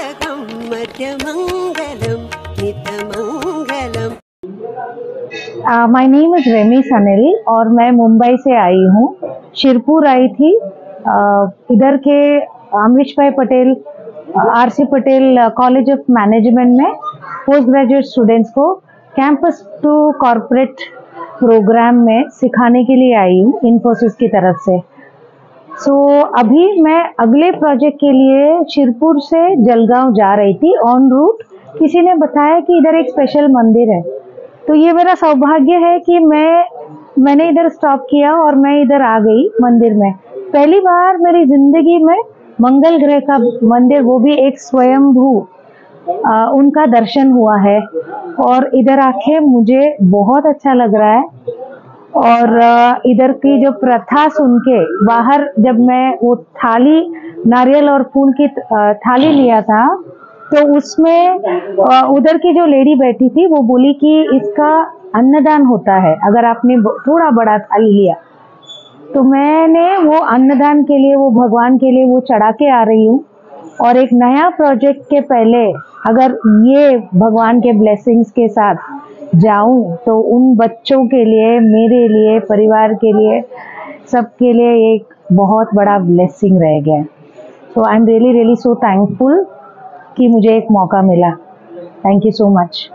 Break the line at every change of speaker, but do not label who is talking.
Tarakam मध्यमङ्गलं
my name is Remi Sanil और मैं मुंबई से आई हूँ। शिरपुर आई थी। इधर के Amrish bhai Patel, RC Patel college of management में पोस्ट ग्रेजुएट स्टूडेंट्स को कैंपस टू कॉरपोरेट प्रोग्राम में सिखाने के लिए आई हूँ इन्फोसिस की तरफ़ से। सो so, अभी मैं अगले प्रोजेक्ट के लिए शिरपुर से जलगांव जा रही थी ऑन रूट किसी ने बताया कि इधर एक स्पेशल मंदिर है। तो ये मेरा सौभाग्य है कि मैं मैंने इधर स्टॉप किया और मैं इधर आ गई मंदिर में। पहली बार मेरी ज़िंदगी में मंगल ग्रह का मंदिर वो भी एक स्वयंभू उनका दर्शन हुआ है। और इधर आके मुझे बहुत अच्छा लग रहा है। और इधर की जो प्रथा सुन के बाहर जब मैं वो थाली, नारियल और फूल की थाली लिया था तो उसमें उधर की जो लेडी बैठी थी, वो बोली कि इसका अन्नदान होता है, अगर आपने थोड़ा बड़ा थाली लिया। तो मैंने वो अन्नदान के लिए, वो भगवान के लिए वो चढ़ा के आ रही हूँ, और एक नया प्रोजेक्ट के पहले अगर ये भगवान के ब्लेसिंग्स के साथ जाऊँ तो उन बच्चों के लिए, मेरे लिए, परिवार के लिए, सबके लिए एक बहुत बड़ा ब्लेसिंग रह गया so I am really really so thankful कि मुझे एक मौका मिला। Thank you so much